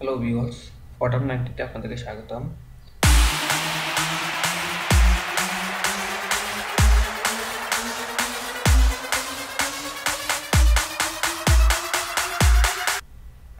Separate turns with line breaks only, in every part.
Hello viewers ফটাম নাইনটিতে আপনাদেরকে স্বাগতম।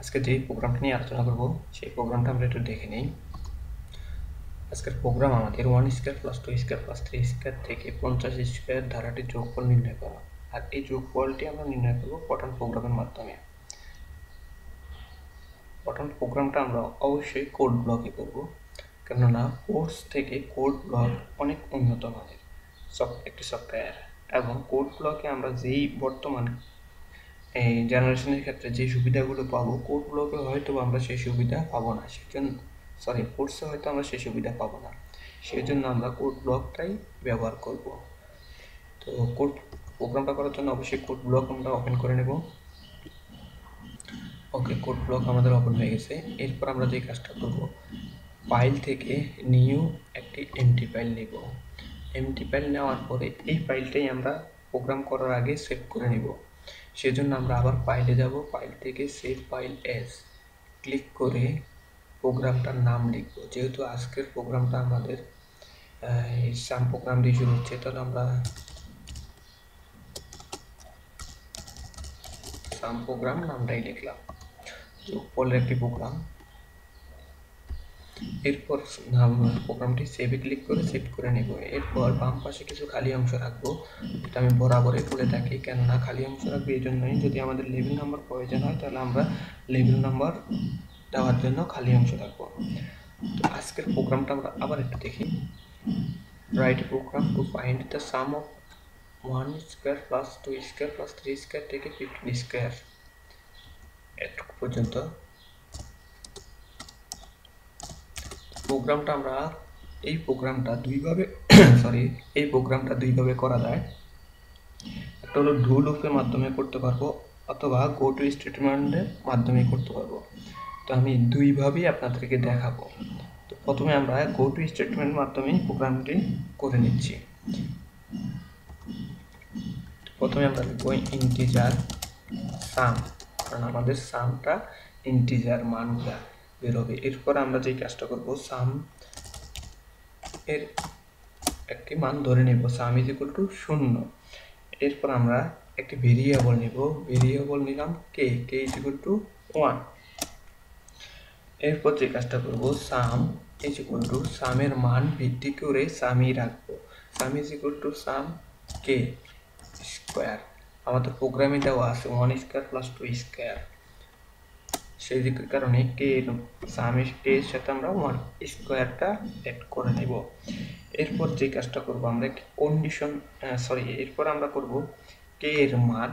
আজকে যে প্রোগ্রামটা নিয়ে আলোচনা করব, সেই প্রোগ্রামটা আমরা একটু দেখে নিই। আজকের প্রোগ্রাম আমাদের one square plus two square plus three square থেকে পঞ্চাশ স্কোয়ার ধারাটির যোগফল নির্ণয় করা। আর এই যোগফলটি আমরা নির্ণয় করব পটন প্রোগ্রামের মাধ্যমে। পটন প্রোগ্রামটা আমরা অবশ্যই কোড ব্লকে করব। কেননা কোর্স থেকে কোড ব্লক অনেক উন্নত মানের একটি সফটওয়্যার এবং কোড ব্লকে আমরা যেই বর্তমান এই জেনারেশনের ক্ষেত্রে যে সুবিধাগুলো পাবো কোড ব্লকে হয়তো আমরা সেই সুবিধা পাবো না। সেজন্য সরি কোর্সে হয়তো আমরা সেই সুবিধা পাবো না। সেই জন্য আমরা কোড ব্লকটাই ব্যবহার করব। তো কোড প্রোগ্রামটা করার জন্য অবশ্যই কোড ব্লক আমরা ওপেন করে নেব। ওকে কোড ব্লক আমাদের ওপেন হয়ে গেছে। এরপর আমরা যে কাজটা করব ফাইল থেকে নিউ একটি এমটি ফাইল নেব। এমটি ফাইল নেওয়ার পরে এই ফাইলটাই আমরা প্রোগ্রাম করার আগে সেভ করে নেব। সেজন্য আমরা আবার ফাইলে যাব ফাইল থেকে সেভ ফাইল এস ক্লিক করে প্রোগ্রামটার নাম লিখব। যেহেতু আজকের প্রোগ্রামটা আমাদের সাম প্রোগ্রাম দিয়ে শুরু হচ্ছে, তাহলে আমরা সাম প্রোগ্রাম নামটাই লিখলাম। যোগফলের একটি প্রোগ্রাম এরপর প্রোগ্রামটি সেভে ক্লিক করে সেভ করে নেব। এরপর বাম পাশে কিছু খালি অংশ রাখব। এটা আমি বরাবরই বলে থাকি, কেননা খালি অংশ রাখব এই জন্যই যদি আমাদের লেভেল নাম্বার প্রয়োজন হয়, তাহলে আমরা লেভেল নাম্বার দেওয়ার জন্য খালি অংশ রাখব। তো আজকের প্রোগ্রামটা আমরা আবার একটু দেখি। Write program to find the sum of one square plus two square plus three square থেকে ফিফটিন স্কোয়ার এটুকু পর্যন্ত। প্রোগ্রামটা আমরা এই প্রোগ্রামটা দুইভাবে সরি এই প্রোগ্রামটা দুইভাবে করা যায়। একটা হলো ডু লুপের মাধ্যমে করতে পারব, অথবা গো টু স্টেটমেন্টের মাধ্যমে করতে পারব। তো আমি দুইভাবেই আপনাদেরকে দেখাবো। তো প্রথমে আমরা গো টু স্টেটমেন্ট মাধ্যমেই প্রোগ্রামটি করে নিচ্ছি। প্রথমে আমরা লিখব ইন্টিজার সাম কারণ আমাদের সামটা ইন্টিজার মানগুলা বেরোবে এরপর আমরা যে কাজটা করব সাম এর একটি মান ধরে নেব সাম ইজ ইকুয়াল টু শূন্য। এরপর আমরা একটি ভেরিয়েবল নেব ভেরিয়েবল নিলাম k k is equal to one এরপর যে কাজটা করব সাম ইজ ইকুয়াল টু সামের মান ভিত্তি করে সামই রাখব। Sum is equal to sum K square আমাদের প্রোগ্রামে দেওয়া আছে one square plus two square সেই দিকের কারণে কে সামের এর সাথে আমরা ওয়ান স্কোয়ারটা অ্যাড করে নেব। এরপর যে কাজটা করব আমরা কন্ডিশন সরি এরপর আমরা করব কে এর মান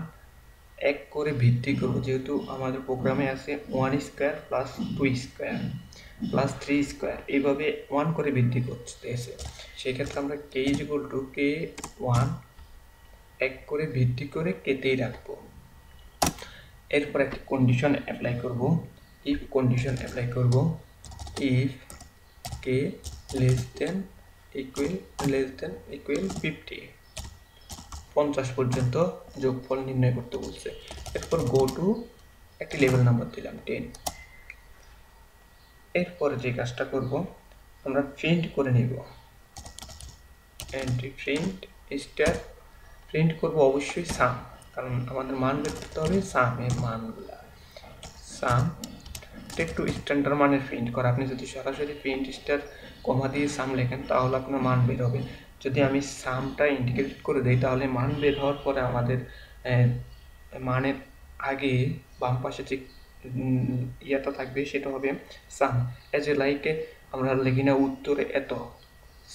এক করে ভিত্তি করব, যেহেতু আমাদের প্রোগ্রামে আছে one square plus two square plus three square এইভাবে ওয়ান করে বৃদ্ধি করতেছে। সেই ক্ষেত্রে আমরা K is equal to K one এক করে ভিত্তি করে কেতেই রাখব। এরপর একটা কন্ডিশন অ্যাপ্লাই করব। ইফ কন্ডিশন অ্যাপ্লাই করব if K less than equal less than equal fifty পঞ্চাশ পর্যন্ত যোগফল নির্ণয় করতে বলছে। এরপর গো টু একটি লেভেল নাম্বার দিলাম টেন এরপরে যে কাজটা করব, আমরা প্রিন্ট করে নিব। এন্ট্রি প্রিন্ট স্টার প্রিন্ট করব অবশ্যই সাম কারণ আমাদের মান বের করতে হবে সামের মানগুলা। সাম একটু স্ট্যান্ডার্ড মানের প্রিন্ট করা। আপনি যদি সরাসরি প্রিন্ট স্টার কমা দিয়ে সাম লেখেন, তাহলে আপনার মান বের হবে। যদি আমি সামটা ইন্ডিকেট করে দিই, তাহলে মান বের হওয়ার পরে আমাদের মানের আগে বাম পাশে যে ইয়েটা থাকবে, সেটা হবে সাম এজ এ লাইকে আমরা লিখি না উত্তরে এত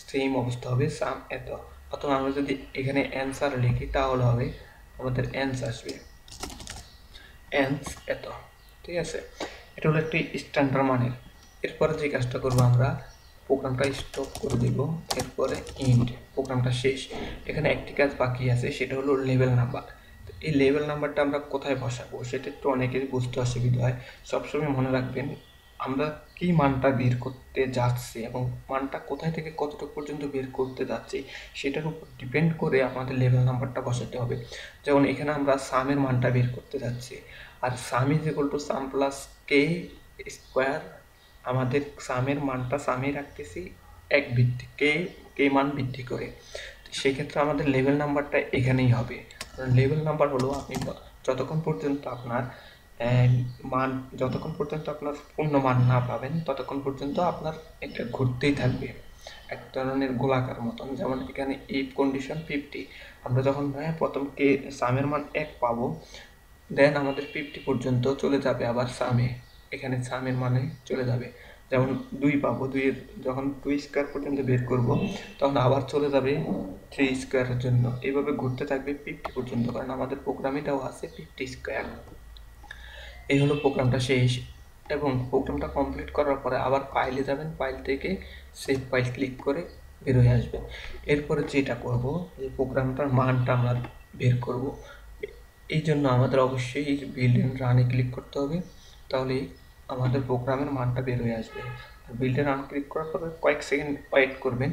সেম অবস্থা হবে সাম এত। অথবা আমরা যদি এখানে অ্যান্সার লিখি, তাহলে হবে আমাদের অ্যান্স আসবে। অ্যান্স এত, ঠিক আছে? এটা হলো একটি স্ট্যান্ডার্ড মানের। এরপরে যে কাজটা করব আমরা প্রোগ্রামটা স্টপ করে দেব। এরপরে ইন্ড প্রোগ্রামটা শেষ। এখানে একটি কাজ বাকি আছে, সেটা হলো লেভেল নাম্বার এই লেভেল নাম্বারটা আমরা কোথায় বসাবো? সেটা একটু অনেকেরই বুঝতে অসুবিধা হয়। সবসময় মনে রাখবেন আমরা কি মানটা বের করতে যাচ্ছি এবং মানটা কোথায় থেকে কতটুকু পর্যন্ত বের করতে যাচ্ছি, সেটার উপর ডিপেন্ড করে আমাদের লেভেল নাম্বারটা বসাতে হবে। যেমন এখানে আমরা সামের মানটা বের করতে যাচ্ছি। আর sum is equal to sum plus K square আমাদের সামের মানটা সামে রাখতেছি এক ভিত্তি কে কে মান বৃদ্ধি করে। সেক্ষেত্রে আমাদের লেভেল নাম্বারটা এখানেই হবে। লেভেল নাম্বার হলো আপনি যতক্ষণ পর্যন্ত আপনার মান, যতক্ষণ পর্যন্ত আপনার পূর্ণ মান না পাবেন, ততক্ষণ পর্যন্ত আপনার এটা ঘুরতেই থাকবে। এক ধরনের গোলাকার মতন, যেমন এখানে এই কন্ডিশন ফিফটি আমরা যখন হ্যাঁ প্রথম কে সামের মান এক পাবো দেন আমাদের ফিফটি পর্যন্ত চলে যাবে আবার সামে এখানে সামের মানে চলে যাবে। যেমন দুই পাবো, দুইয়ের যখন টু স্কোয়ার পর্যন্ত বের করব, তখন আবার চলে যাবে থ্রি স্কোয়ারের জন্য। এইভাবে ঘুরতে থাকবে ফিফটি পর্যন্ত, কারণ আমাদের প্রোগ্রামে দেওয়া আছে ফিফটি স্কোয়ার এই হলো প্রোগ্রামটা শেষ এবং প্রোগ্রামটা কমপ্লিট করার পরে আবার ফাইলে যাবেন। ফাইল থেকে সেভ ফাইল ক্লিক করে বের হয়ে আসবেন। এরপরে যেটা করব যে প্রোগ্রামটার মানটা আমরা বের করব। এই জন্য আমাদের অবশ্যই বিল্ড অ্যান্ড রানে ক্লিক করতে হবে। তাহলে আমাদের প্রোগ্রামের মানটা বের হয়ে আসবে। বিল্ড অ্যান্ড রান ক্লিক করার পরে কয়েক সেকেন্ড ওয়েট করবেন।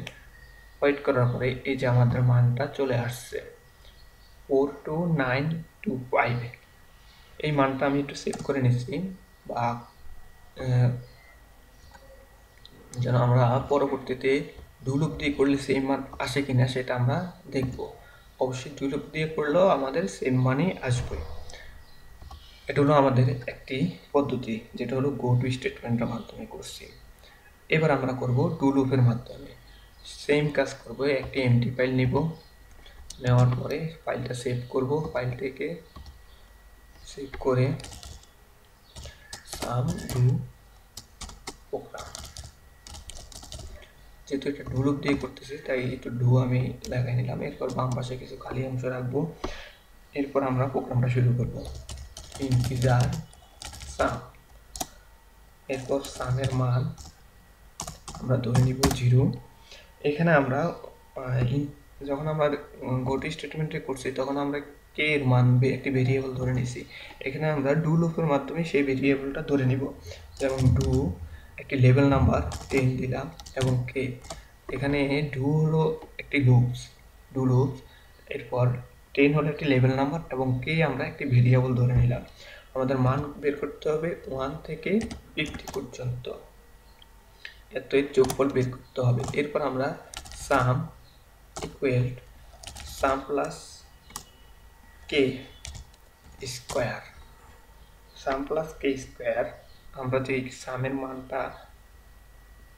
ওয়েট করার পরে এই যে আমাদের মানটা চলে আসছে। Four two nine two five এই মানটা আমি একটু সেভ করে নিচ্ছি বা যেন আমরা পরবর্তীতে ডুলুপ দিয়ে করলে সেম মান আসে কিনা সেটা আমরা দেখব। অবশ্যই ডুলুপ দিয়ে করলেও আমাদের সেম মানই আসবে। এটা হলো আমাদের একটি পদ্ধতি, যেটা হলো গো টু স্টেটমেন্টের মাধ্যমে করছি। এবার আমরা করব ডুলুপের মাধ্যমে। সেম কাজ করব, একটি এমটি ফাইল নিব। নেওয়ার পরে ফাইলটা সেভ করব। ফাইল থেকে সেভ করে সাম যেহেতু এটা ডুলুপ দিয়ে করতেছি, তাই একটু ডু আমি লাগাই নিলাম। এরপর বাম পাশে কিছু খালি অংশ রাখব। এরপর আমরা প্রোগ্রামটা শুরু করব। ইন্টিজার সাম এরপর সামের মান আমরা ধরে নিব জিরো এখানে আমরা যখন আমরা গোটি স্টেটমেন্টে করছি, তখন আমরা কে এর মান একটি ভেরিয়েবল ধরে নিছি। এখানে আমরা ডু লুপের মাধ্যমে সেই ভেরিয়েবলটা ধরে নিব। যেমন ডু একটি লেভেল নাম্বার টেন দিলাম, এবং কে এখানে ডু হলো একটি লুপস ডু লুপস এরপর টেন হলো একটি লেভেল নাম্বার এবং কে আমরা একটি ভেরিয়েবল ধরে নিলাম। আমাদের মান বের করতে হবে ওয়ান থেকে ফিফটি পর্যন্ত। এত এর যোগফল বের করতে হবে। এরপর আমরা sum equal sum plus K square sum plus K square আমরা যে সামের মানটা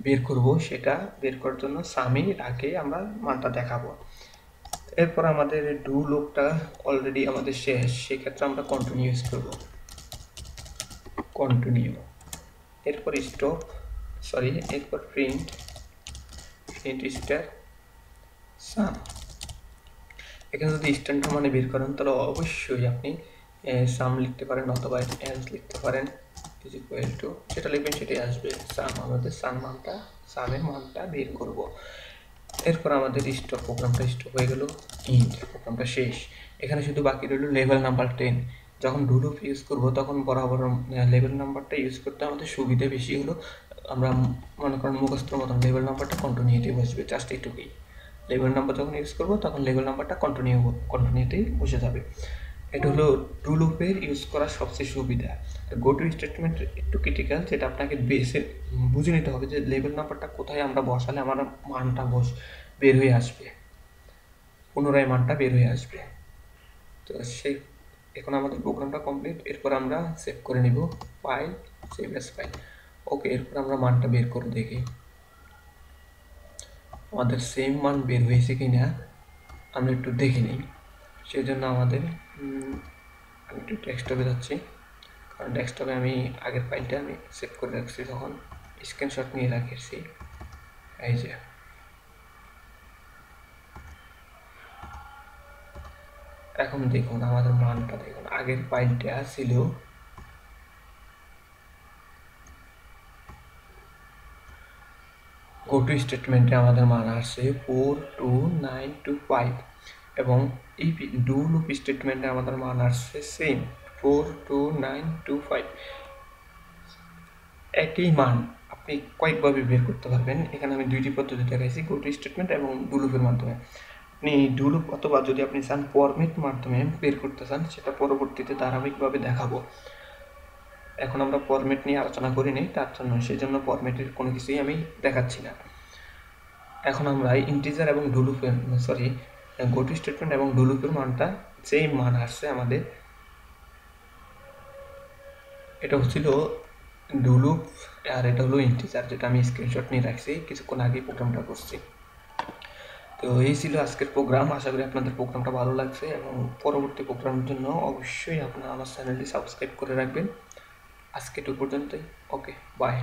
বের করব, সেটা বের করার জন্য সামি আগে আমরা মানটা দেখাবো। এরপর আমাদের ডু লোকটা অলরেডি আমাদের শেষ, সেক্ষেত্রে আমরা কন্টিনিউ ইউজ করব। কন্টিনিউ এরপর স্টপ সরি এরপর প্রিন্ট প্রিন্ট স্টার সাম এখানে যদি স্ট্যান্ডার্ড মানে বের করেন, তাহলে অবশ্যই আপনি সাম লিখতে পারেন অথবা এলস লিখতে পারেন ইজ ইকুয়াল টু যেটা লিখবেন সেটাই আসবে। সাম আমাদের সান মানটা সামের মানটা বের করব। এরপর আমাদের স্টপ প্রোগ্রামটা স্টপ হয়ে গেল ইন্ট প্রোগ্রামটা শেষ। এখানে শুধু বাকি রইল লেভেল নাম্বার টেন যখন ডুডুপ ইউজ করব, তখন বরাবর লেভেল নাম্বারটা ইউজ করতে আমাদের সুবিধা বেশি হলো। আমরা মনে করেন মুখস্থর মতন লেভেল নাম্বারটা কন্টিনিউটি বসবে জাস্ট এইটুকুই লেভেল নাম্বার যখন ইউজ করব, তখন লেভেল নাম্বারটা কন্টিনিউ কন্টিনিউতেই বসে যাবে। এটা হলো টু লুপের ইউজ করার সবচেয়ে সুবিধা। গো টু স্টেটমেন্ট একটু ক্রিটিক্যাল যেটা আপনাকে বেসে বুঝে নিতে হবে যে লেভেল নাম্বারটা কোথায় আমরা বসালে আমার মানটা বস, বের হয়ে আসবে। পুনরায় মানটা বের হয়ে আসবে। তো সেই, এখন আমাদের প্রোগ্রামটা কমপ্লিট এরপর আমরা সেভ করে নিব file save as file okay এরপর আমরা মানটা বের করে দেখি। আমাদের সেম মান বের হয়েছে কি না আমরা একটু দেখে নিই। সেই জন্য আমাদের আমি একটু ডেস্কটপে যাচ্ছি। কারণ ডেস্কটপে আমি আগের ফাইলটা আমি সেভ করে রাখছি, তখন স্ক্রিনশট নিয়ে রাখেছি। এই যে। এখন দেখুন, আমাদের মানটা দেখুন, আগের ফাইলটা ছিল গোটু স্টেটমেন্টে আমাদের মান আসছে four two nine two five এবং এই ডু লুপ স্টেটমেন্টে আমাদের মান আসছে same, four two nine two five. একই মান আপনি কয়েকভাবে বের করতে পারবেন। এখানে আমি দুইটি পদ্ধতি দেখাইছি গোটু স্টেটমেন্ট এবং ডুলুপের মাধ্যমে। আপনি ডুলুপ অথবা যদি আপনি চান ফরমেট মাধ্যমে বের করতে চান, সেটা পরবর্তীতে ধারাবাহিকভাবে দেখাবো। এখন আমরা ফরম্যাট নিয়ে আলোচনা করি নি তার জন্য সেই জন্য ফরম্যাটের কোনো কিছুই আমি দেখাচ্ছি না। এখন আমরা ইন্টিজার এবং ডুলুপের সরি গোটু স্টেটমেন্ট এবং ডুলুপের মানটা যেই মান আসছে আমাদের। এটা হচ্ছিল ডুলুপ আর এটা হলো ইন্টিজার যেটা আমি স্ক্রিনশট নিয়ে রাখছি, কিছুক্ষণ আগে প্রোগ্রামটা করছি। তো এই ছিল আজকের প্রোগ্রাম আশা করি আপনাদের প্রোগ্রামটা ভালো লাগছে এবং পরবর্তী প্রোগ্রামের জন্য অবশ্যই আপনারা আমার চ্যানেলটি সাবস্ক্রাইব করে রাখবেন। আজকে টু পর্যন্তই। Okay bye